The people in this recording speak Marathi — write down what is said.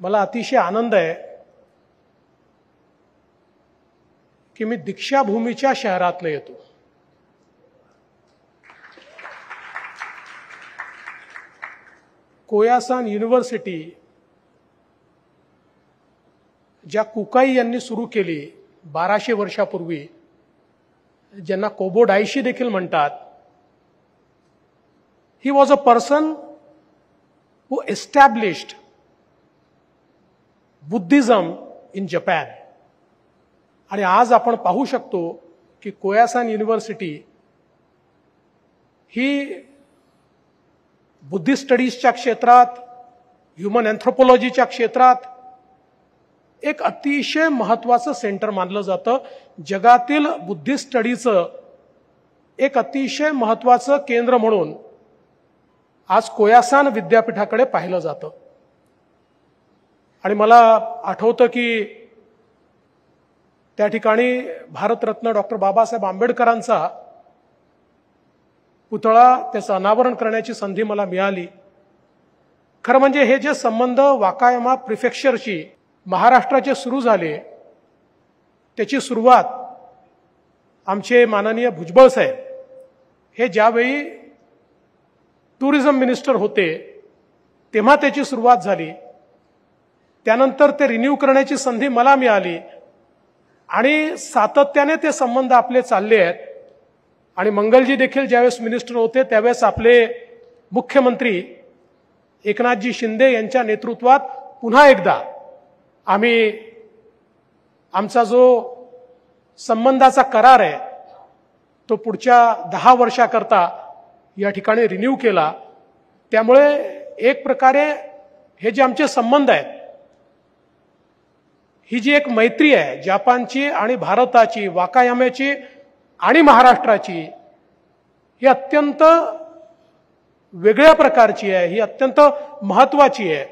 मला अतिशय आनंद आहे की मी दीक्षाभूमीच्या शहरातनं येतो. कोयासान युनिव्हर्सिटी ज्या कुकाई यांनी सुरू केली बाराशे वर्षापूर्वी ज्यांना कोबोडायशी देखील म्हणतात he was a person who established Buddhism in Japan. आणि आज आपण पाहू शकतो की कोयासान युनिव्हर्सिटी ही बुद्धिस्ट स्टडीजच्या क्षेत्रात ह्युमन अँथ्रोपॉलॉजीच्या क्षेत्रात एक अतिशय महत्वाचं सेंटर मानलं जातं. जगातील बुद्धिस्ट स्टडीचं एक अतिशय महत्वाचं केंद्र म्हणून आज कोयासान विद्यापीठाकडे पाहिलं जातं. आणि मला आठवतं की त्या ठिकाणी भारतरत्न डॉक्टर बाबासाहेब आंबेडकरांचा पुतळा त्याचं अनावरण करण्याची संधी मला मिळाली. खरं म्हणजे हे जे संबंध वाकायमा प्रिफेक्चरशी महाराष्ट्राचे सुरू झाले त्याची सुरुवात आमचे माननीय भुजबळ साहेब हे ज्यावेळी टुरिझम मिनिस्टर होते तेव्हा त्याची सुरुवात झाली. त्यानंतर ते रिन्यू करण्याची संधी मला मिळाली. आणि सातत्याने ते संबंध आपले चालले आहेत. आणि मंगलजी देखील ज्यावेळेस मिनिस्टर होते त्यावेळेस आपले मुख्यमंत्री एकनाथजी शिंदे यांच्या नेतृत्वात पुन्हा एकदा आम्ही आमचा जो संबंधाचा करार आहे तो पुढच्या दहा वर्षाकरता या ठिकाणी रिन्यू केला. त्यामुळे एक प्रकारे हे जे आमचे संबंध आहेत ही जी एक मैत्री आहे जपानची आणि भारताची वाकायाम्याची आणि महाराष्ट्राची ही अत्यंत वेगळ्या प्रकारची आहे ही अत्यंत महत्त्वाची आहे.